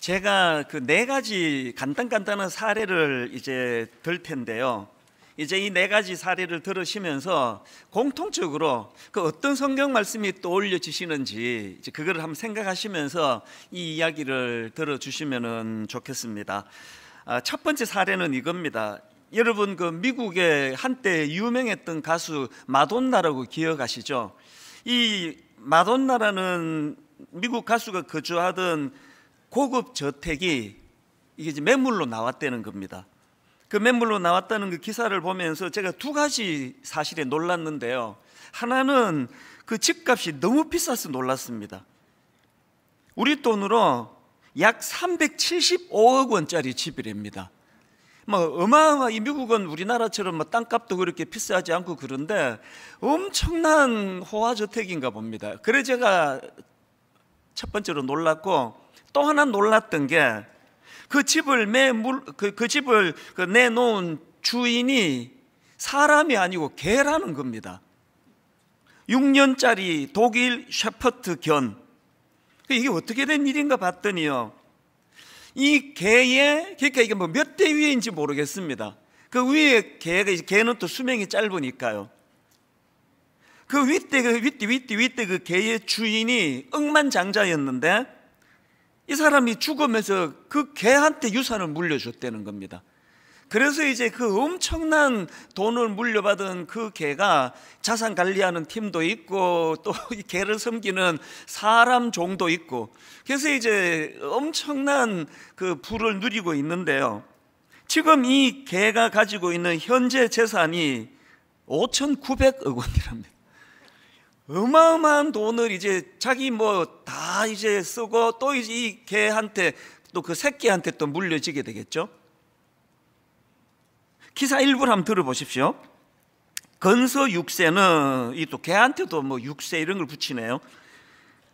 제가 그 네 가지 간단 간단한 사례를 이제 들 텐데요. 이제 이 네 가지 사례를 들으시면서 공통적으로 그 어떤 성경 말씀이 떠올려지시는지 이제 그거를 한번 생각하시면서 이 이야기를 들어주시면 좋겠습니다. 아, 첫 번째 사례는 이겁니다. 여러분 그 미국의 한때 유명했던 가수 마돈나라고 기억하시죠? 이 마돈나라는 미국 가수가 거주하던 고급 저택이 이게 이제 매물로 나왔다는 겁니다. 그 매물로 나왔다는 그 기사를 보면서 제가 두 가지 사실에 놀랐는데요. 하나는 그 집값이 너무 비싸서 놀랐습니다. 우리 돈으로 약 375억 원짜리 집이랍니다. 뭐 어마어마 이 미국은 우리나라처럼 뭐 땅값도 그렇게 비싸지 않고 그런데 엄청난 호화 저택인가 봅니다. 그래 제가 첫 번째로 놀랐고 또 하나 놀랐던 게 그 집을 매물 그, 그 집을 그 내놓은 주인이 사람이 아니고 개라는 겁니다. 6년짜리 독일 셰퍼트 견. 이게 어떻게 된 일인가 봤더니요. 이 개의 그러니까 이게 뭐 몇 대 위인지 모르겠습니다. 그 위에 개가 개는 또 수명이 짧으니까요. 그 윗대 그 윗대 윗대 윗대 그 개의 주인이 억만장자였는데 이 사람이 죽으면서 그 개한테 유산을 물려줬다는 겁니다. 그래서 이제 그 엄청난 돈을 물려받은 그 개가 자산 관리하는 팀도 있고 또 이 개를 섬기는 사람 종도 있고 그래서 이제 엄청난 그 부를 누리고 있는데요. 지금 이 개가 가지고 있는 현재 재산이 5,900억 원이랍니다. 어마어마한 돈을 이제 자기 뭐 다 이제 쓰고 또 이제 이 개한테 또 그 새끼한테 또 물려지게 되겠죠. 기사 일부를 한번 들어보십시오. 건서 6세는 이 또 개한테도 뭐 6세 이런 걸 붙이네요.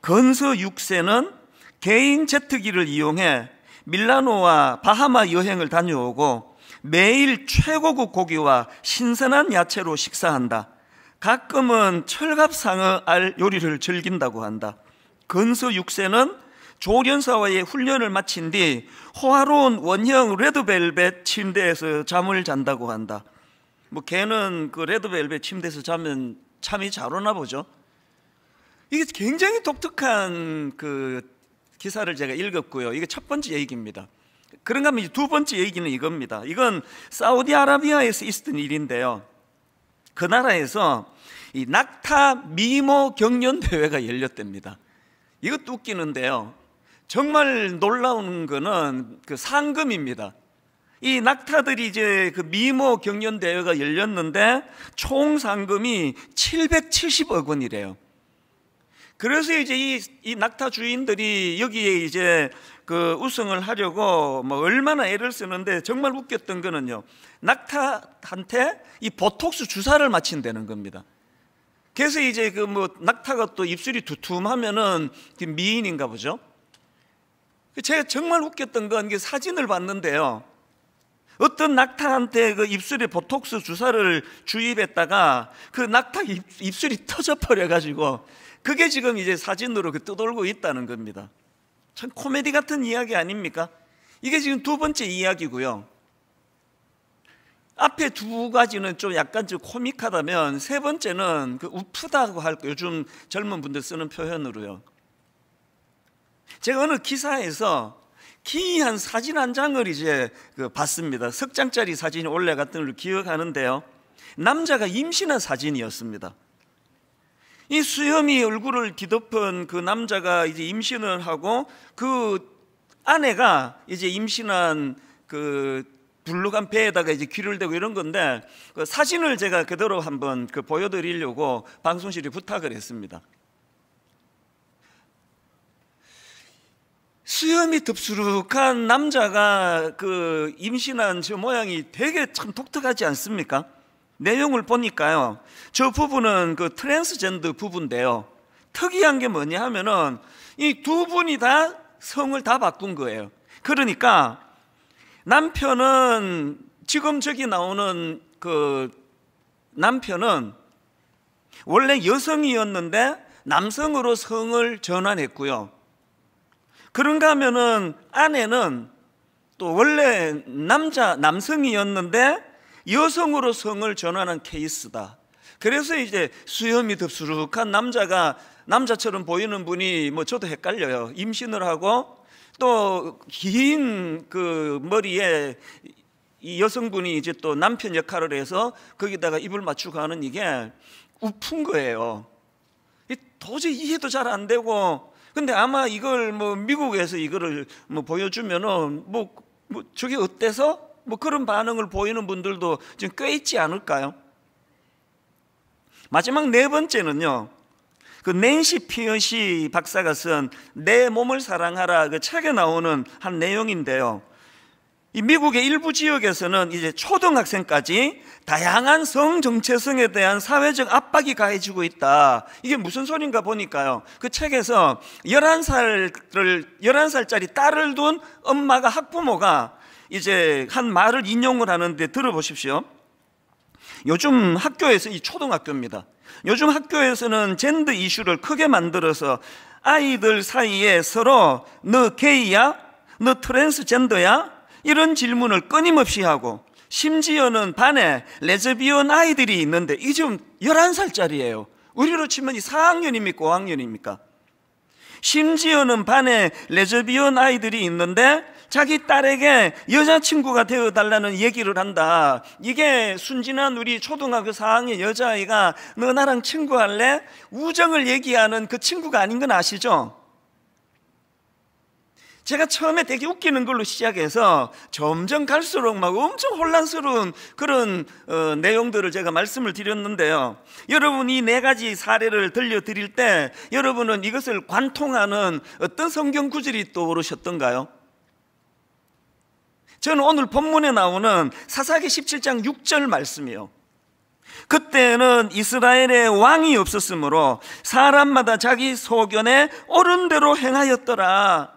건서 6세는 개인 제트기를 이용해 밀라노와 바하마 여행을 다녀오고 매일 최고급 고기와 신선한 야채로 식사한다. 가끔은 철갑상어 알 요리를 즐긴다고 한다. 건서 6세는 조련사와의 훈련을 마친 뒤 호화로운 원형 레드벨벳 침대에서 잠을 잔다고 한다. 뭐 걔는 그 레드벨벳 침대에서 자면 참이 잘 오나 보죠. 이게 굉장히 독특한 그 기사를 제가 읽었고요. 이게 첫 번째 얘기입니다. 그런가 하면 두 번째 얘기는 이겁니다. 이건 사우디아라비아에서 있었던 일인데요. 그 나라에서 이 낙타 미모 경연 대회가 열렸답니다. 이것도 웃기는데요. 정말 놀라운 거는 그 상금입니다. 이 낙타들이 이제 그 미모 경연 대회가 열렸는데 총 상금이 770억 원이래요. 그래서 이제 이, 이 낙타 주인들이 여기에 이제 그 우승을 하려고 뭐 얼마나 애를 쓰는데 정말 웃겼던 거는요. 낙타한테 이 보톡스 주사를 맞힌다는 겁니다. 그래서 이제 그 뭐 낙타가 또 입술이 두툼하면은 미인인가 보죠. 제가 정말 웃겼던 건 이게 사진을 봤는데요. 어떤 낙타한테 그 입술에 보톡스 주사를 주입했다가 그 낙타 입, 술이 터져 버려 가지고 그게 지금 이제 사진으로 그 떠돌고 있다는 겁니다. 참 코미디 같은 이야기 아닙니까? 이게 지금 두 번째 이야기고요. 앞에 두 가지는 좀 약간 좀 코믹하다면 세 번째는 그 우프다고 할 거 요즘 젊은 분들 쓰는 표현으로요. 제가 어느 기사에서 기이한 사진 한 장을 이제 그 봤습니다. 석 장짜리 사진이 올라갔던 걸 기억하는데요. 남자가 임신한 사진이었습니다. 이 수염이 얼굴을 뒤덮은 그 남자가 이제 임신을 하고 그 아내가 이제 임신한 그 불룩한 배에다가 이제 귀를 대고 이런 건데 그 사진을 제가 그대로 한번 그 보여드리려고 방송실에 부탁을 했습니다. 수염이 덥수룩한 남자가 그 임신한 저 모양이 되게 참 독특하지 않습니까? 내용을 보니까요. 저 부분은 그 트랜스젠더 부분인데요. 특이한 게 뭐냐 하면은 이 두 분이 다 성을 다 바꾼 거예요. 그러니까 남편은 지금 저기 나오는 그 남편은 원래 여성이었는데 남성으로 성을 전환했고요. 그런가 하면은 아내는 또 원래 남자 남성이었는데 여성으로 성을 전환한 케이스다. 그래서 이제 수염이 덥수룩한 남자가 남자처럼 보이는 분이 뭐 저도 헷갈려요. 임신을 하고 또 긴 그 머리에 이 여성분이 이제 또 남편 역할을 해서 거기다가 입을 맞추고 하는 이게 우픈 거예요. 도저히 이해도 잘 안 되고 근데 아마 이걸 뭐 미국에서 이거를 뭐 보여주면은 뭐, 뭐 저게 어때서 뭐 그런 반응을 보이는 분들도 지금 꽤 있지 않을까요? 마지막 네 번째는요. 그 낸시 피어시 박사가 쓴 내 몸을 사랑하라 그 책에 나오는 한 내용인데요. 이 미국의 일부 지역에서는 이제 초등학생까지 다양한 성 정체성에 대한 사회적 압박이 가해지고 있다. 이게 무슨 소린가 보니까요. 그 책에서 11살을 11살짜리 딸을 둔 엄마가 학부모가 이제 한 말을 인용을 하는데 들어보십시오. 요즘 학교에서 이 초등학교입니다. 요즘 학교에서는 젠더 이슈를 크게 만들어서 아이들 사이에 서로 너 게이야? 너 트랜스젠더야? 이런 질문을 끊임없이 하고 심지어는 반에 레즈비언 아이들이 있는데 이 지금 11살짜리예요. 우리로 치면 이 4학년입니까? 5학년입니까? 심지어는 반에 레즈비언 아이들이 있는데 자기 딸에게 여자친구가 되어달라는 얘기를 한다. 이게 순진한 우리 초등학교 4학년 여자아이가 너 나랑 친구할래? 우정을 얘기하는 그 친구가 아닌 건 아시죠? 제가 처음에 되게 웃기는 걸로 시작해서 점점 갈수록 막 엄청 혼란스러운 그런 어, 내용들을 제가 말씀을 드렸는데요. 여러분 이 네 가지 사례를 들려드릴 때 여러분은 이것을 관통하는 어떤 성경 구절이 떠오르셨던가요? 저는 오늘 본문에 나오는 사사기 17장 6절 말씀이요. 그때는 이스라엘의 왕이 없었으므로 사람마다 자기 소견에 옳은 대로 행하였더라.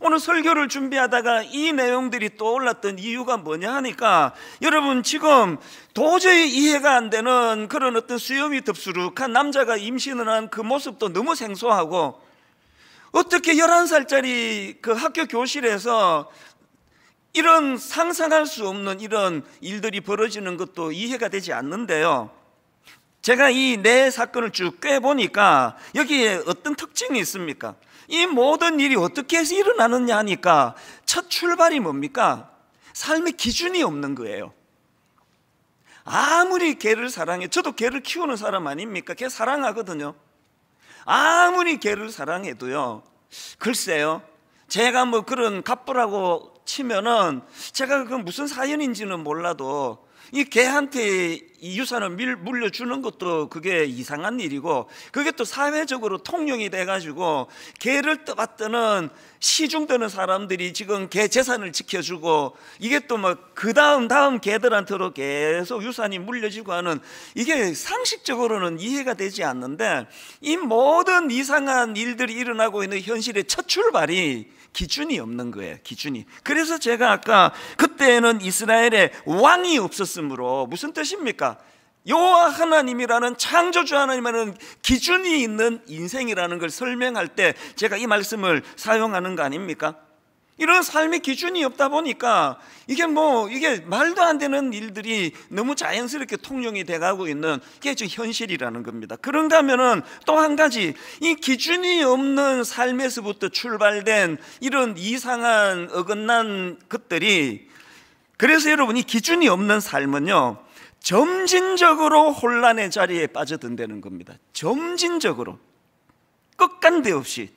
오늘 설교를 준비하다가 이 내용들이 떠올랐던 이유가 뭐냐 하니까 여러분 지금 도저히 이해가 안 되는 그런 어떤 수염이 덥수룩한 남자가 임신을 한 그 모습도 너무 생소하고 어떻게 11살짜리 그 학교 교실에서 이런 상상할 수 없는 이런 일들이 벌어지는 것도 이해가 되지 않는데요. 제가 이네 사건을 쭉 꿰보니까 여기에 어떤 특징이 있습니까? 이 모든 일이 어떻게 해서 일어나느냐 하니까 첫 출발이 뭡니까? 삶의 기준이 없는 거예요. 아무리 개를 사랑해, 저도 개를 키우는 사람 아닙니까? 개 사랑하거든요. 아무리 개를 사랑해도요, 글쎄요, 제가 뭐 그런 갑부라고 치면은 제가 그 무슨 사연인지는 몰라도 이 개한테 이 유산을 물려주는 것도 그게 이상한 일이고 그게 또 사회적으로 통용이 돼가지고 개를 떠받드는 시중드는 사람들이 지금 개 재산을 지켜주고 이게 또뭐그 다음 다음 개들한테로 계속 유산이 물려지고 하는 이게 상식적으로는 이해가 되지 않는데 이 모든 이상한 일들이 일어나고 있는 현실의 첫 출발이 기준이 없는 거예요. 기준이. 그래서 제가 아까 그때는 이스라엘에 왕이 없었으므로 무슨 뜻입니까? 여호와 하나님이라는 창조주 하나님이라는 기준이 있는 인생이라는 걸 설명할 때 제가 이 말씀을 사용하는 거 아닙니까? 이런 삶의 기준이 없다 보니까 이게 뭐 이게 말도 안 되는 일들이 너무 자연스럽게 통용이 돼가고 있는 게 현실이라는 겁니다. 그런가 하면은 또 한 가지 이 기준이 없는 삶에서부터 출발된 이런 이상한 어긋난 것들이 그래서 여러분 이 기준이 없는 삶은요 점진적으로 혼란의 자리에 빠져든다는 겁니다. 점진적으로 끝간데 없이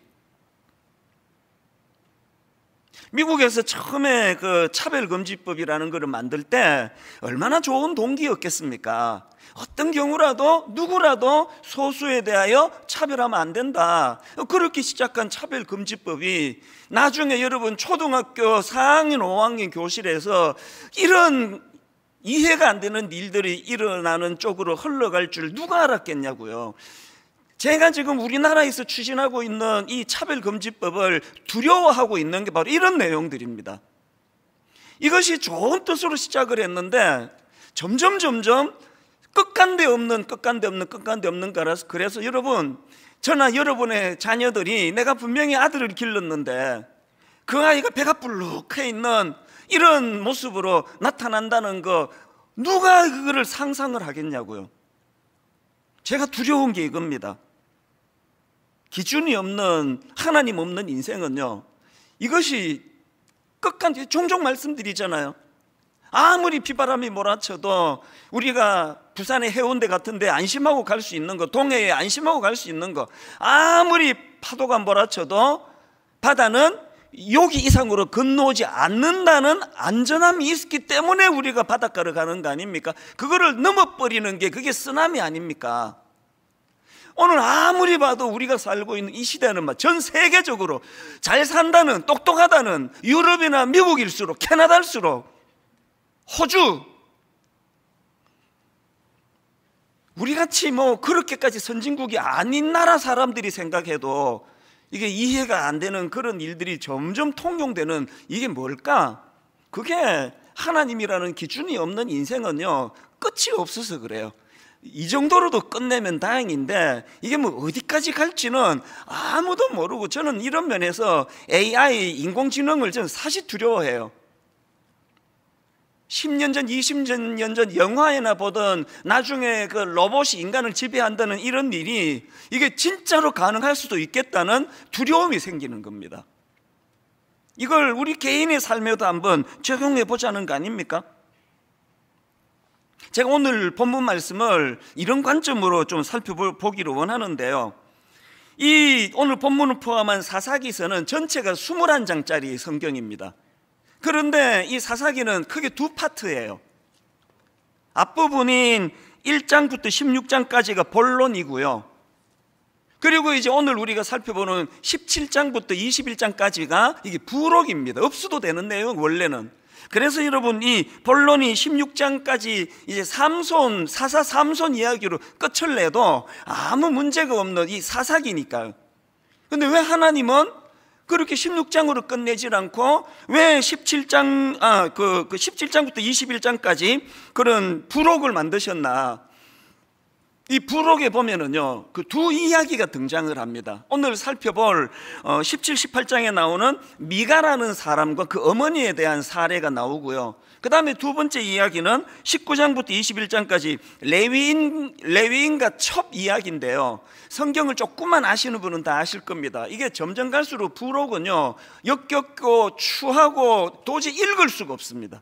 미국에서 처음에 그 차별금지법이라는 것을 만들 때 얼마나 좋은 동기였겠습니까? 어떤 경우라도 누구라도 소수에 대하여 차별하면 안 된다. 그렇게 시작한 차별금지법이 나중에 여러분 초등학교 4학년, 5학년 교실에서 이런 이해가 안 되는 일들이 일어나는 쪽으로 흘러갈 줄 누가 알았겠냐고요. 제가 지금 우리나라에서 추진하고 있는 이 차별금지법을 두려워하고 있는 게 바로 이런 내용들입니다. 이것이 좋은 뜻으로 시작을 했는데 점점 점점 끝간데 없는 끝간데 없는 끝간데 없는 거라서 그래서 여러분 저나 여러분의 자녀들이 내가 분명히 아들을 길렀는데 그 아이가 배가 불룩해 있는 이런 모습으로 나타난다는 거 누가 그거를 상상을 하겠냐고요. 제가 두려운 게 이겁니다. 기준이 없는 하나님 없는 인생은요. 이것이 끝까지 종종 말씀드리잖아요. 아무리 비바람이 몰아쳐도 우리가 부산의 해운대 같은데 안심하고 갈 수 있는 거, 동해에 안심하고 갈 수 있는 거, 아무리 파도가 몰아쳐도 바다는 여기 이상으로 건너오지 않는다는 안전함이 있기 때문에 우리가 바닷가를 가는 거 아닙니까? 그거를 넘어버리는 게 그게 쓰나미 아닙니까? 오늘 아무리 봐도 우리가 살고 있는 이 시대는 전 세계적으로 잘 산다는 똑똑하다는 유럽이나 미국일수록 캐나다일수록 호주 우리같이 뭐 그렇게까지 선진국이 아닌 나라 사람들이 생각해도 이게 이해가 안 되는 그런 일들이 점점 통용되는 이게 뭘까? 그게 하나님이라는 기준이 없는 인생은요 끝이 없어서 그래요. 이 정도로도 끝내면 다행인데 이게 뭐 어디까지 갈지는 아무도 모르고 저는 이런 면에서 AI 인공지능을 저는 사실 두려워해요. 10년 전, 20년 전 영화에나 보던 나중에 그 로봇이 인간을 지배한다는 이런 일이 이게 진짜로 가능할 수도 있겠다는 두려움이 생기는 겁니다. 이걸 우리 개인의 삶에도 한번 적용해 보자는 거 아닙니까? 제가 오늘 본문 말씀을 이런 관점으로 좀 살펴보기를 원하는데요. 이 오늘 본문을 포함한 사사기서는 전체가 21장짜리 성경입니다. 그런데 이 사사기는 크게 두 파트예요. 앞부분인 1장부터 16장까지가 본론이고요. 그리고 이제 오늘 우리가 살펴보는 17장부터 21장까지가 이게 부록입니다. 없어도 되는 내용 원래는. 그래서 여러분 이 본론이 16장까지 이제 삼손 사사 삼손 이야기로 끝을 내도 아무 문제가 없는 이 사사기니까요. 근데 왜 하나님은 그렇게 16장으로 끝내질 않고 왜 17장 아그 그 17장부터 그 21장까지 그런 부록을 만드셨나? 이 부록에 보면은요, 그 두 이야기가 등장을 합니다. 오늘 살펴볼 17, 어, 18장에 나오는 미가라는 사람과 그 어머니에 대한 사례가 나오고요. 그 다음에 두 번째 이야기는 19장부터 21장까지 레위인, 레위인과 첩 이야기인데요. 성경을 조금만 아시는 분은 다 아실 겁니다. 이게 점점 갈수록 부록은요, 역겹고 추하고 도저히 읽을 수가 없습니다.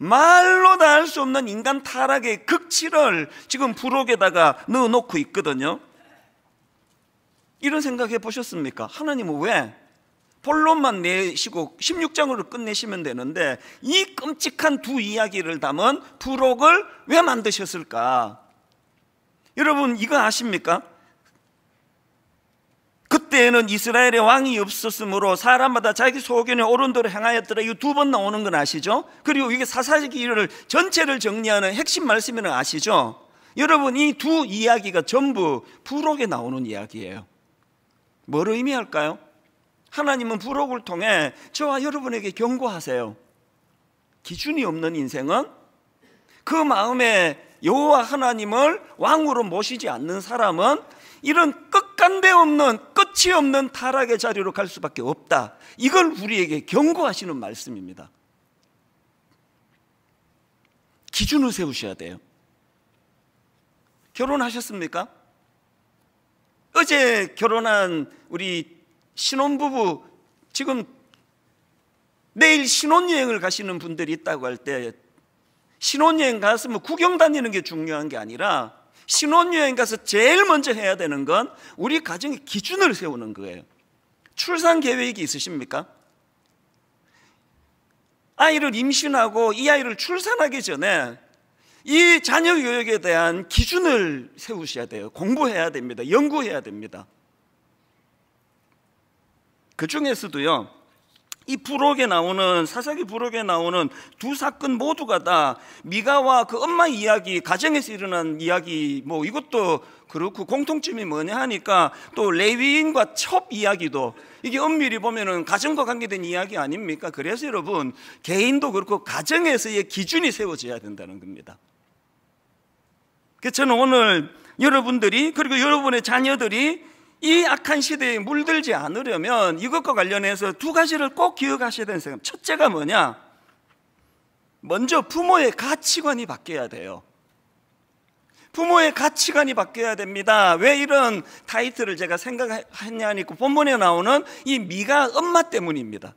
말로 다 할 수 없는 인간 타락의 극치를 지금 부록에다가 넣어놓고 있거든요. 이런 생각해 보셨습니까? 하나님은 왜 본론만 내시고 16장으로 끝내시면 되는데 이 끔찍한 두 이야기를 담은 부록을 왜 만드셨을까? 여러분 이거 아십니까? 그때에는 이스라엘의 왕이 없었으므로 사람마다 자기 소견에 대로 행하였더라. 이거 두번 나오는 건 아시죠? 그리고 이게 사사기를 전체를 정리하는 핵심 말씀이는 아시죠? 여러분 이 두 이야기가 전부 부록에 나오는 이야기예요. 뭘 의미할까요? 하나님은 부록을 통해 저와 여러분에게 경고하세요. 기준이 없는 인생은 그 마음에 여호와 하나님을 왕으로 모시지 않는 사람은 이런 끝간데 없는 끝이 없는 타락의 자리로 갈 수밖에 없다. 이걸 우리에게 경고하시는 말씀입니다. 기준을 세우셔야 돼요. 결혼하셨습니까? 어제 결혼한 우리 신혼부부 지금 내일 신혼여행을 가시는 분들이 있다고 할 때 신혼여행 갔으면 구경 다니는 게 중요한 게 아니라 신혼여행 가서 제일 먼저 해야 되는 건 우리 가정의 기준을 세우는 거예요. 출산 계획이 있으십니까? 아이를 임신하고 이 아이를 출산하기 전에 이 자녀 교육에 대한 기준을 세우셔야 돼요. 공부해야 됩니다. 연구해야 됩니다. 그 중에서도요, 이 부록에 나오는 사사기 부록에 나오는 두 사건 모두가 다 미가와 그 엄마 이야기, 가정에서 일어난 이야기 뭐 이것도 그렇고 공통점이 뭐냐 하니까 또 레위인과 첩 이야기도 이게 엄밀히 보면은 가정과 관계된 이야기 아닙니까? 그래서 여러분 개인도 그렇고 가정에서의 기준이 세워져야 된다는 겁니다. 그래서 저는 오늘 여러분들이 그리고 여러분의 자녀들이 이 악한 시대에 물들지 않으려면 이것과 관련해서 두 가지를 꼭 기억하셔야 되는 생각. 첫째가 뭐냐? 먼저 부모의 가치관이 바뀌어야 돼요. 부모의 가치관이 바뀌어야 됩니다. 왜 이런 타이틀을 제가 생각했냐니까 본문에 나오는 이 미가 엄마 때문입니다.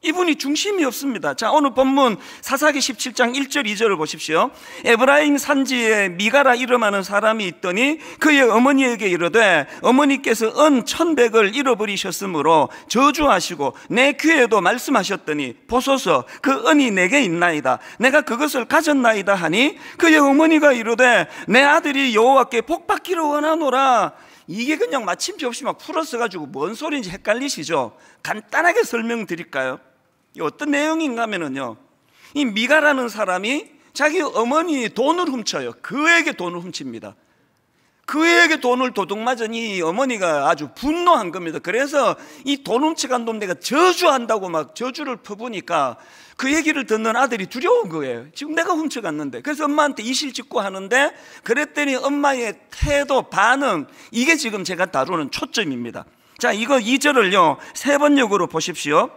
이분이 중심이 없습니다. 자, 오늘 본문 사사기 17장 1절 2절을 보십시오. 에브라임 산지에 미가라 이름하는 사람이 있더니 그의 어머니에게 이르되 어머니께서 은 천백을 잃어버리셨으므로 저주하시고 내 귀에도 말씀하셨더니 보소서 그 은이 내게 있나이다. 내가 그것을 가졌나이다 하니 그의 어머니가 이르되 내 아들이 여호와께 복받기를 원하노라. 이게 그냥 마침표 없이 막 풀어서 가지고 뭔 소리인지 헷갈리시죠? 간단하게 설명드릴까요? 어떤 내용인가 하면은요. 이 미가라는 사람이 자기 어머니 돈을 훔쳐요. 그에게 돈을 훔칩니다. 그에게 돈을 도둑 맞은 이 어머니가 아주 분노한 겁니다. 그래서 이 돈 훔쳐간 놈 내가 저주한다고 막 저주를 퍼부니까 그 얘기를 듣는 아들이 두려운 거예요. 지금 내가 훔쳐갔는데. 그래서 엄마한테 이실 짓고 하는데 그랬더니 엄마의 태도, 반응, 이게 지금 제가 다루는 초점입니다. 자, 이거 2절을요, 세 번역으로 보십시오.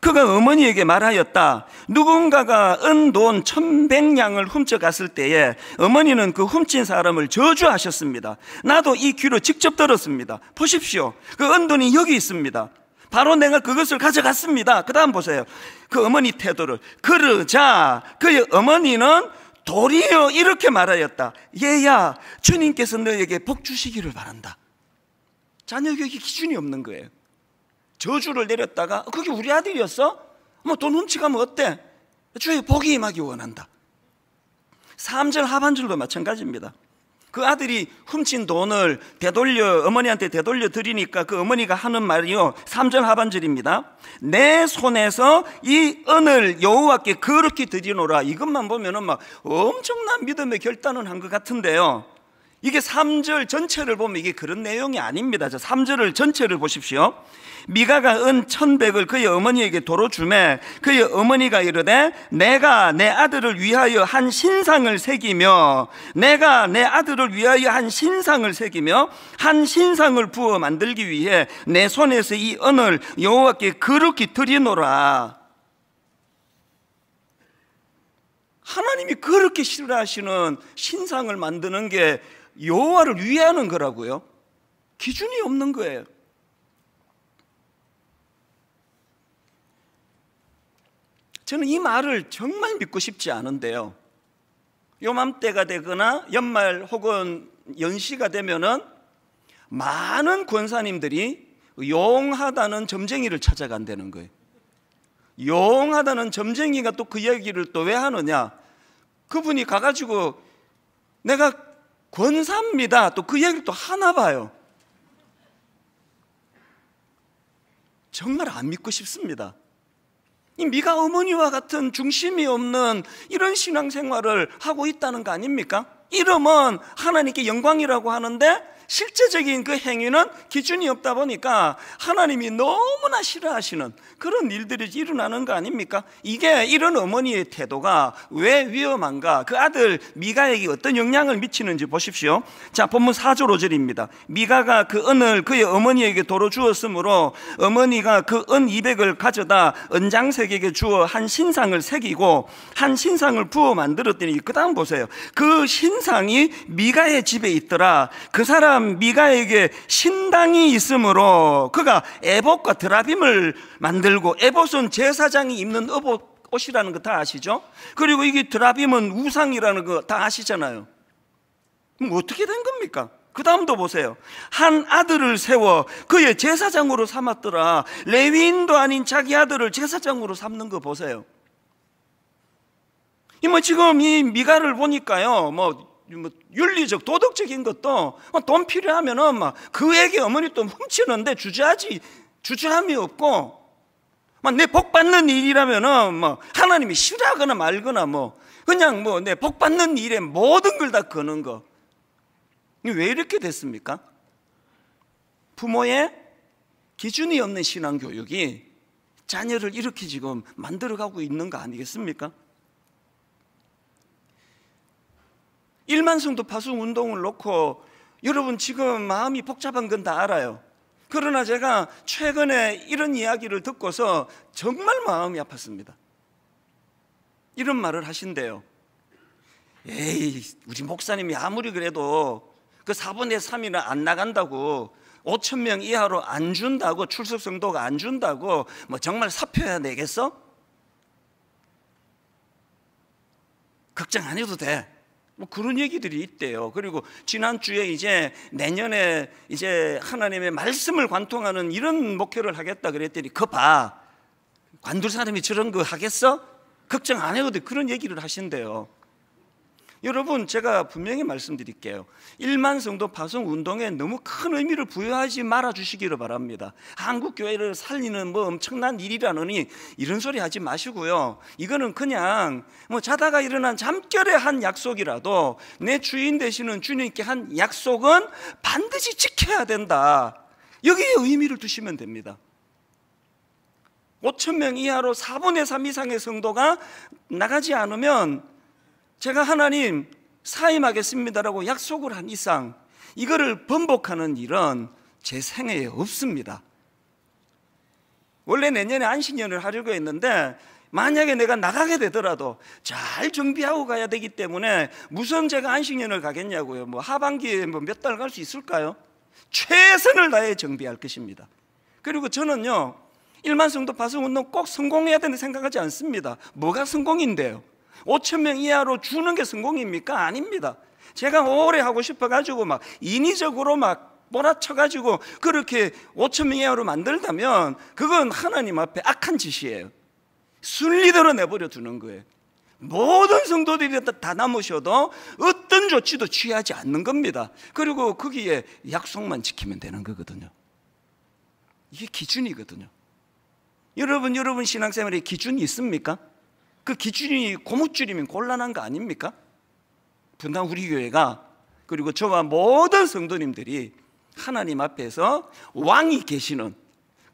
그가 어머니에게 말하였다. 누군가가 은돈 천백냥을 훔쳐갔을 때에 어머니는 그 훔친 사람을 저주하셨습니다. 나도 이 귀로 직접 들었습니다. 보십시오. 그 은돈이 여기 있습니다. 바로 내가 그것을 가져갔습니다. 그 다음 보세요. 그 어머니 태도를. 그러자 그의 어머니는 도리어 이렇게 말하였다. 얘야, 주님께서 너에게 복 주시기를 바란다. 자녀 교육이 기준이 없는 거예요. 저주를 내렸다가 그게 우리 아들이었어? 뭐 돈 훔치가면 어때? 주의 복이 임하기 원한다. 3절 하반절도 마찬가지입니다. 그 아들이 훔친 돈을 되돌려 어머니한테 되돌려 드리니까 그 어머니가 하는 말이요. 3절 하반절입니다. 내 손에서 이 은을 여호와께 그렇게 드리노라. 이것만 보면은 막 엄청난 믿음의 결단을 한 것 같은데요 이게 3절 전체를 보면 이게 그런 내용이 아닙니다. 3절을 전체를 보십시오. 미가가 은 천백을 그의 어머니에게 도로 주매 그의 어머니가 이르되 내가 내 아들을 위하여 한 신상을 새기며 내가 내 아들을 위하여 한 신상을 새기며 한 신상을 부어 만들기 위해 내 손에서 이 은을 여호와께 그렇게 드리노라. 하나님이 그렇게 싫어하시는 신상을 만드는 게 여호와를 위하는 거라고요 기준이 없는 거예요 저는 이 말을 정말 믿고 싶지 않은데요. 요맘때가 되거나 연말 혹은 연시가 되면은 많은 권사님들이 용하다는 점쟁이를 찾아간다는 거예요. 용하다는 점쟁이가 또 그 이야기를 또 왜 하느냐? 그분이 가가지고 내가 권사입니다. 또그 이야기를 또 하나 봐요. 정말 안 믿고 싶습니다. 이 미가 어머니와 같은 중심이 없는 이런 신앙생활을 하고 있다는 거 아닙니까? 이름은 하나님께 영광이라고 하는데 실제적인 그 행위는 기준이 없다 보니까 하나님이 너무나 싫어하시는 그런 일들이 일어나는 거 아닙니까? 이게 이런 어머니의 태도가 왜 위험한가? 그 아들 미가에게 어떤 영향을 미치는지 보십시오. 자, 본문 4절 5절입니다. 미가가 그 은을 그의 어머니에게 도로 주었으므로 어머니가 그 은 200을 가져다 은장색에게 주어 한 신상을 새기고 한 신상을 부어 만들었더니 그 다음 보세요. 그 신상이 미가의 집에 있더라. 그 사람 사람 미가에게 신당이 있으므로 그가 에봇과 드라빔을 만들고 에봇은 제사장이 입는 옷이라는 거 다 아시죠? 그리고 이게 드라빔은 우상이라는 거 다 아시잖아요. 그럼 어떻게 된 겁니까? 그 다음도 보세요. 한 아들을 세워 그의 제사장으로 삼았더라. 레위인도 아닌 자기 아들을 제사장으로 삼는 거 보세요. 이뭐 지금 이 미가를 보니까요, 뭐뭐 윤리적 도덕적인 것도 돈 필요하면은 막 그에게 어머니 또 훔치는데 주저하지 주저함이 없고 막 내 복 받는 일이라면은 뭐 하나님이 싫어하거나 말거나 뭐 그냥 뭐 내 복 받는 일에 모든 걸 다 거는 거. 왜 이렇게 됐습니까? 부모의 기준이 없는 신앙 교육이 자녀를 이렇게 지금 만들어가고 있는 거 아니겠습니까? 1만 성도 파송 운동을 놓고 여러분 지금 마음이 복잡한 건 다 알아요. 그러나 제가 최근에 이런 이야기를 듣고서 정말 마음이 아팠습니다. 이런 말을 하신대요. 에이, 우리 목사님이 아무리 그래도 그 4분의 3이나 안 나간다고 5천 명 이하로 안 준다고 출석 성도가 안 준다고 뭐 정말 사표해야 되겠어? 걱정 안 해도 돼. 뭐 그런 얘기들이 있대요. 그리고 지난주에 이제 내년에 이제 하나님의 말씀을 관통하는 이런 목표를 하겠다 그랬더니 그 봐. 관둘 사람이 저런 거 하겠어? 걱정 안 해도 돼. 그런 얘기를 하신대요. 여러분 제가 분명히 말씀드릴게요. 1만 성도 파송 운동에 너무 큰 의미를 부여하지 말아 주시기를 바랍니다. 한국 교회를 살리는 뭐 엄청난 일이라느니 이런 소리 하지 마시고요. 이거는 그냥 뭐 자다가 일어난 잠결에 한 약속이라도 내 주인 되시는 주님께 한 약속은 반드시 지켜야 된다. 여기에 의미를 두시면 됩니다. 5천 명 이하로 4분의 3 이상의 성도가 나가지 않으면 제가 하나님 사임하겠습니다라고 약속을 한 이상 이거를 번복하는 일은 제 생애에 없습니다. 원래 내년에 안식년을 하려고 했는데 만약에 내가 나가게 되더라도 잘 준비하고 가야 되기 때문에 무슨 제가 안식년을 가겠냐고요. 뭐 하반기에 뭐 몇 달 갈 수 있을까요? 최선을 다해 정비할 것입니다. 그리고 저는요, 일만 성도 파송 운동 꼭 성공해야 된다 생각하지 않습니다. 뭐가 성공인데요? 5천 명 이하로 주는 게 성공입니까? 아닙니다. 제가 오래 하고 싶어 가지고 막 인위적으로 막 몰아쳐 가지고 그렇게 5천 명 이하로 만들다면 그건 하나님 앞에 악한 짓이에요. 순리대로 내버려 두는 거예요. 모든 성도들이 다 남으셔도 어떤 조치도 취하지 않는 겁니다. 그리고 거기에 약속만 지키면 되는 거거든요. 이게 기준이거든요. 여러분, 여러분 신앙생활에 기준이 있습니까? 그 기준이 고무줄이면 곤란한 거 아닙니까? 분당 우리 교회가 그리고 저와 모든 성도님들이 하나님 앞에서 왕이 계시는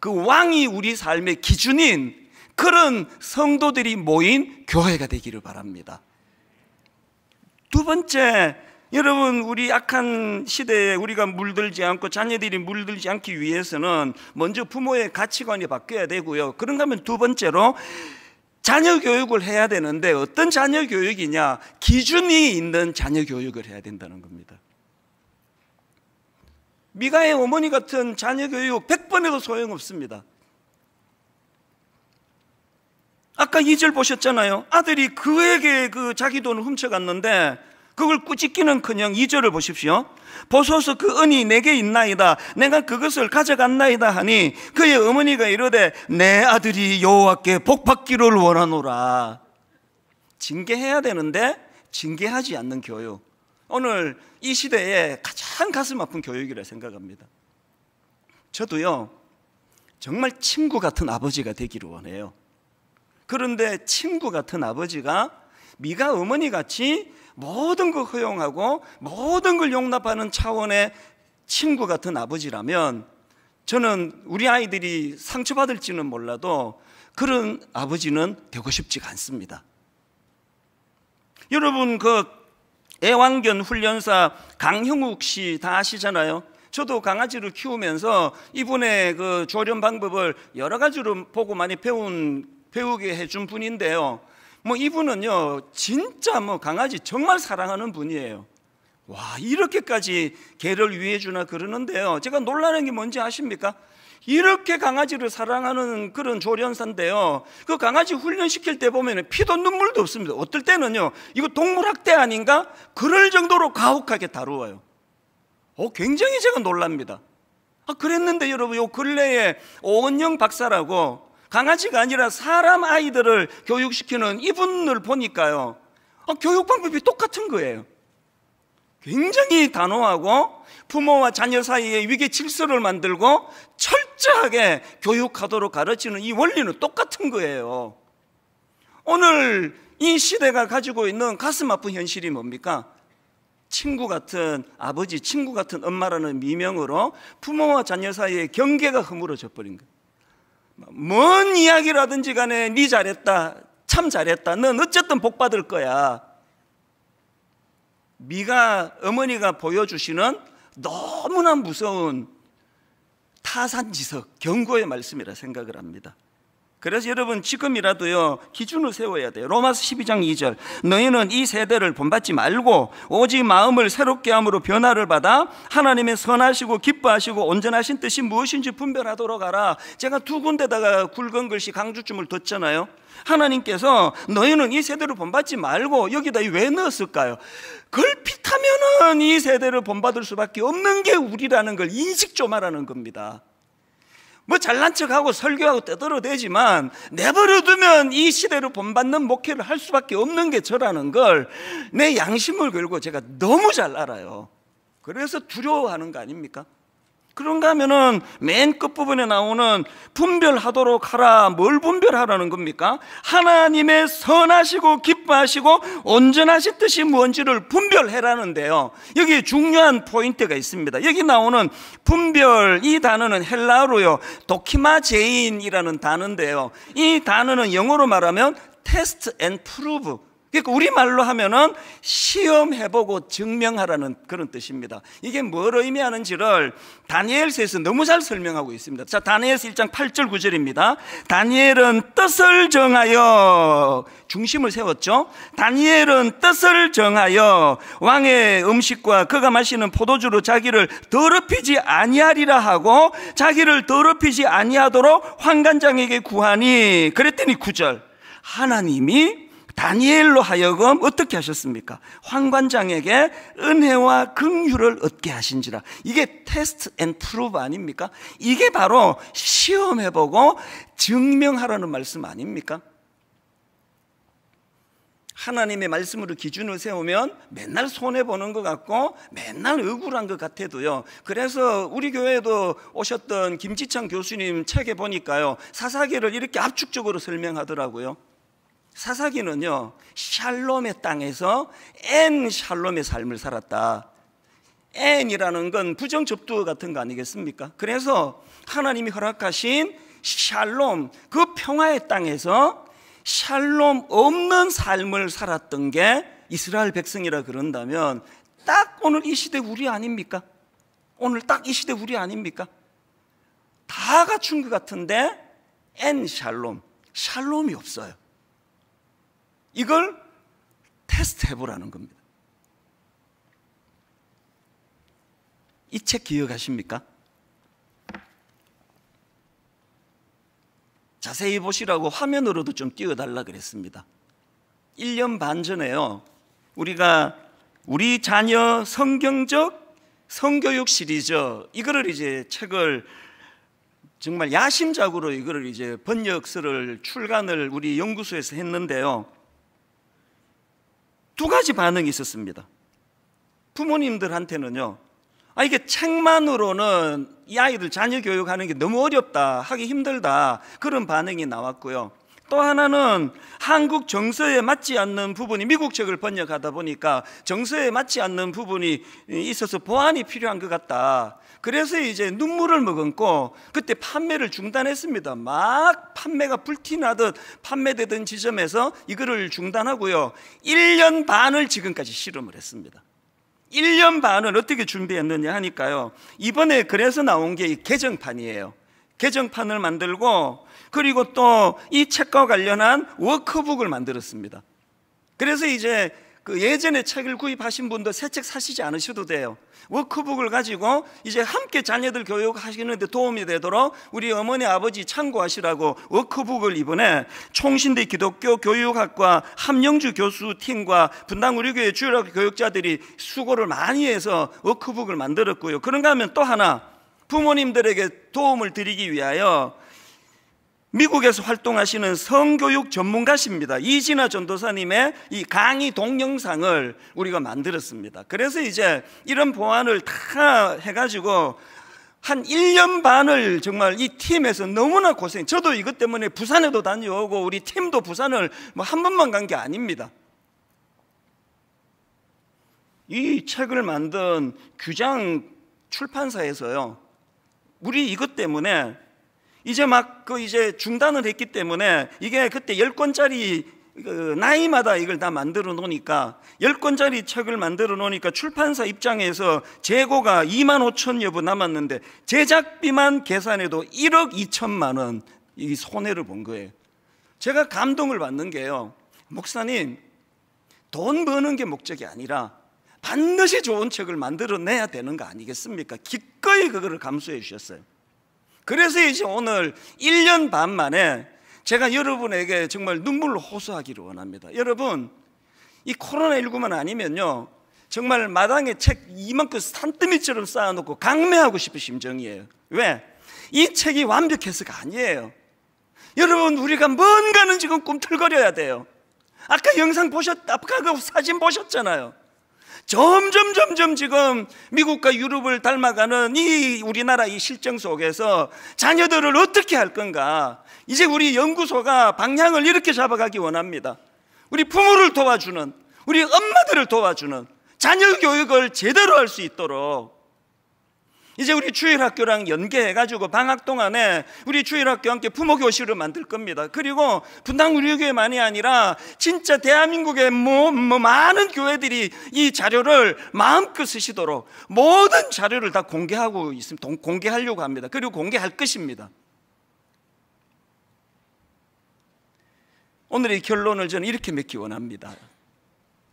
그 왕이 우리 삶의 기준인 그런 성도들이 모인 교회가 되기를 바랍니다. 두 번째, 여러분, 우리 악한 시대에 우리가 물들지 않고 자녀들이 물들지 않기 위해서는 먼저 부모의 가치관이 바뀌어야 되고요. 그런가 하면 두 번째로 자녀 교육을 해야 되는데 어떤 자녀 교육이냐? 기준이 있는 자녀 교육을 해야 된다는 겁니다. 미가의 어머니 같은 자녀 교육 100번 해도 소용없습니다. 아까 2절 보셨잖아요. 아들이 그에게 그 자기 돈을 훔쳐갔는데 그걸 꾸짖기는 그냥 2절을 보십시오. 보소서 그 은이 내게 있나이다. 내가 그것을 가져갔나이다 하니 그의 어머니가 이르되 내 아들이 여호와께 복받기를 원하노라. 징계해야 되는데 징계하지 않는 교육. 오늘 이 시대에 가장 가슴 아픈 교육이라 생각합니다. 저도요, 정말 친구 같은 아버지가 되기를 원해요. 그런데 친구 같은 아버지가 미가 어머니 같이 모든 걸 허용하고 모든 걸 용납하는 차원의 친구 같은 아버지라면 저는 우리 아이들이 상처받을지는 몰라도 그런 아버지는 되고 싶지가 않습니다. 여러분 그 애완견 훈련사 강형욱 씨 다 아시잖아요. 저도 강아지를 키우면서 이분의 그 조련 방법을 여러 가지로 보고 많이 배운 배우게 해준 분인데요. 뭐 이분은요 진짜 뭐 강아지 정말 사랑하는 분이에요. 와 이렇게까지 개를 위해 주나 그러는데요. 제가 놀라는 게 뭔지 아십니까? 이렇게 강아지를 사랑하는 그런 조련사인데요. 그 강아지 훈련시킬 때 보면 피도 눈물도 없습니다. 어떨 때는요, 이거 동물학대 아닌가? 그럴 정도로 가혹하게 다루어요. 어, 굉장히 제가 놀랍니다. 아, 그랬는데 여러분, 요 근래에 오은영 박사라고 강아지가 아니라 사람 아이들을 교육시키는 이분을 보니까요. 어, 교육 방법이 똑같은 거예요. 굉장히 단호하고 부모와 자녀 사이에 위계 질서를 만들고 철저하게 교육하도록 가르치는 이 원리는 똑같은 거예요. 오늘 이 시대가 가지고 있는 가슴 아픈 현실이 뭡니까? 친구 같은 아버지, 친구 같은 엄마라는 미명으로 부모와 자녀 사이에 경계가 허물어져 버린 거예요. 뭔 이야기라든지 간에 네 잘했다 참 잘했다 넌 어쨌든 복 받을 거야 미가 어머니가 보여주시는 너무나 무서운 타산지석, 경고의 말씀이라 생각을 합니다. 그래서 여러분 지금이라도요 기준을 세워야 돼요. 로마서 12장 2절 너희는 이 세대를 본받지 말고 오직 마음을 새롭게 함으로 변화를 받아 하나님의 선하시고 기뻐하시고 온전하신 뜻이 무엇인지 분별하도록 하라. 제가 두 군데다가 굵은 글씨 강조점을 뒀잖아요. 하나님께서 너희는 이 세대를 본받지 말고 여기다 왜 넣었을까요? 걸핏하면은 이 세대를 본받을 수밖에 없는 게 우리라는 걸 인식 좀 하라는 겁니다. 뭐 잘난 척하고 설교하고 떠들어대지만 내버려두면 이 시대를 본받는 목회를 할 수밖에 없는 게 저라는 걸 내 양심을 걸고 제가 너무 잘 알아요. 그래서 두려워하는 거 아닙니까? 그런가 하면은 맨 끝부분에 나오는 분별하도록 하라. 뭘 분별하라는 겁니까? 하나님의 선하시고 기뻐하시고 온전하신 뜻이 뭔지를 분별해라는데요. 여기 중요한 포인트가 있습니다. 여기 나오는 분별 이 단어는 헬라어로요. δοκιμάζειν이라는 단어인데요. 이 단어는 영어로 말하면 test and prove 그러니까 우리말로 하면은 시험해보고 증명하라는 그런 뜻입니다. 이게 뭘 의미하는지를 다니엘서에서 너무 잘 설명하고 있습니다. 자, 다니엘서 1장 8절 9절입니다. 다니엘은 뜻을 정하여 중심을 세웠죠. 다니엘은 뜻을 정하여 왕의 음식과 그가 마시는 포도주로 자기를 더럽히지 아니하리라 하고 자기를 더럽히지 아니하도록 환관장에게 구하니 그랬더니 9절 하나님이 다니엘로 하여금 어떻게 하셨습니까? 환관장에게 은혜와 긍휼을 얻게 하신지라. 이게 test and prove 아닙니까? 이게 바로 시험해 보고 증명하라는 말씀 아닙니까? 하나님의 말씀으로 기준을 세우면 맨날 손해보는 것 같고 맨날 억울한 것 같아도요. 그래서 우리 교회에도 오셨던 김지창 교수님 책에 보니까요. 사사기를 이렇게 압축적으로 설명하더라고요. 사사기는요, 샬롬의 땅에서 엔 샬롬의 삶을 살았다. 엔이라는 건 부정접두 같은 거 아니겠습니까? 그래서 하나님이 허락하신 샬롬, 그 평화의 땅에서 샬롬 없는 삶을 살았던 게 이스라엘 백성이라 그런다면 딱 오늘 이 시대 우리 아닙니까? 오늘 딱 이 시대 우리 아닙니까? 다 갖춘 것 같은데 엔 샬롬, 샬롬이 없어요. 이걸 테스트 해보라는 겁니다. 이 책 기억하십니까? 자세히 보시라고 화면으로도 좀 띄워달라 그랬습니다. 1년 반 전에요. 우리가 우리 자녀 성경적 성교육 시리즈 이거를 이제 책을 정말 야심작으로 이거를 이제 번역서를 출간을 우리 연구소에서 했는데요. 두 가지 반응이 있었습니다. 부모님들한테는요, 아, 이게 책만으로는 이 아이들 자녀 교육하는 게 너무 어렵다, 하기 힘들다, 그런 반응이 나왔고요. 또 하나는 한국 정서에 맞지 않는 부분이 미국 책을 번역하다 보니까 정서에 맞지 않는 부분이 있어서 보완이 필요한 것 같다. 그래서 이제 눈물을 머금고 그때 판매를 중단했습니다. 막 판매가 불티나듯 판매되던 지점에서 이거를 중단하고요. 1년 반을 지금까지 실험을 했습니다. 1년 반을 어떻게 준비했느냐 하니까요. 이번에 그래서 나온 게 개정판이에요. 개정판을 만들고 그리고 또 이 책과 관련한 워크북을 만들었습니다. 그래서 이제 그 예전에 책을 구입하신 분도 새책 사시지 않으셔도 돼요. 워크북을 가지고 이제 함께 자녀들 교육하시는데 도움이 되도록 우리 어머니 아버지 참고하시라고 워크북을 이번에 총신대 기독교 교육학과 함영주 교수 팀과 분당 우리 교회 주일 교육자들이 수고를 많이 해서 워크북을 만들었고요. 그런가 하면 또 하나 부모님들에게 도움을 드리기 위하여 미국에서 활동하시는 성교육 전문가십니다. 이진아 전도사님의 이 강의 동영상을 우리가 만들었습니다. 그래서 이제 이런 보완을 다 해가지고 한 1년 반을 정말 이 팀에서 너무나 고생. 저도 이것 때문에 부산에도 다녀오고 우리 팀도 부산을 뭐 한 번만 간 게 아닙니다. 이 책을 만든 규장 출판사에서요. 우리 이것 때문에 이제 막 그 이제 중단을 했기 때문에 이게 그때 10권짜리 그 나이마다 이걸 다 만들어 놓으니까 10권짜리 책을 만들어 놓으니까 출판사 입장에서 재고가 2만 5천여 부 남았는데 제작비만 계산해도 1억 2천만 원 이 손해를 본 거예요. 제가 감동을 받는 게요. 목사님, 돈 버는 게 목적이 아니라 반드시 좋은 책을 만들어내야 되는 거 아니겠습니까? 기꺼이 그거를 감수해 주셨어요. 그래서 이제 오늘 1년 반 만에 제가 여러분에게 정말 눈물로 호소하기를 원합니다. 여러분, 이 코로나19만 아니면요. 정말 마당에 책 이만큼 산더미처럼 쌓아놓고 강매하고 싶은 심정이에요. 왜? 이 책이 완벽해서가 아니에요. 여러분, 우리가 뭔가는 지금 꿈틀거려야 돼요. 아까 영상 보셨, 아까 그 사진 보셨잖아요. 점점 점점 지금 미국과 유럽을 닮아가는 이 우리나라 이 실정 속에서 자녀들을 어떻게 할 건가? 이제 우리 연구소가 방향을 이렇게 잡아가기 원합니다. 우리 부모를 도와주는, 우리 엄마들을 도와주는 자녀 교육을 제대로 할 수 있도록 이제 우리 주일학교랑 연계해가지고 방학 동안에 우리 주일학교 함께 부모 교실을 만들 겁니다. 그리고 분당 우리 교회만이 아니라 진짜 대한민국의 뭐, 뭐 많은 교회들이 이 자료를 마음껏 쓰시도록 모든 자료를 다 공개하고 있습니다. 공개하려고 합니다. 그리고 공개할 것입니다. 오늘의 결론을 저는 이렇게 맺기 원합니다.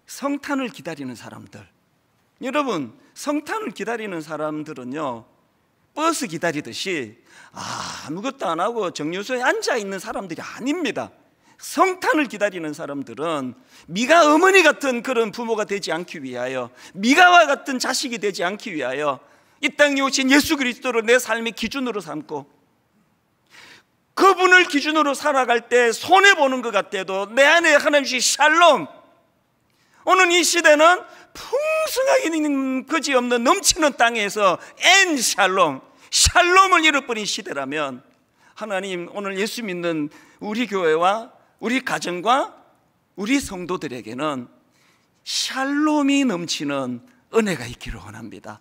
성탄을 기다리는 사람들. 여러분, 성탄을 기다리는 사람들은요, 버스 기다리듯이 아무것도 안 하고 정류소에 앉아 있는 사람들이 아닙니다. 성탄을 기다리는 사람들은 미가 어머니 같은 그런 부모가 되지 않기 위하여 미가와 같은 자식이 되지 않기 위하여 이 땅에 오신 예수 그리스도를 내 삶의 기준으로 삼고 그분을 기준으로 살아갈 때 손해보는 것 같아도 내 안에 하나님 주신 샬롬 오늘 이 시대는 풍성하게 거지없는 넘치는 땅에서 엔 샬롬 샬롬을 잃어버린 시대라면 하나님 오늘 예수 믿는 우리 교회와 우리 가정과 우리 성도들에게는 샬롬이 넘치는 은혜가 있기를 원합니다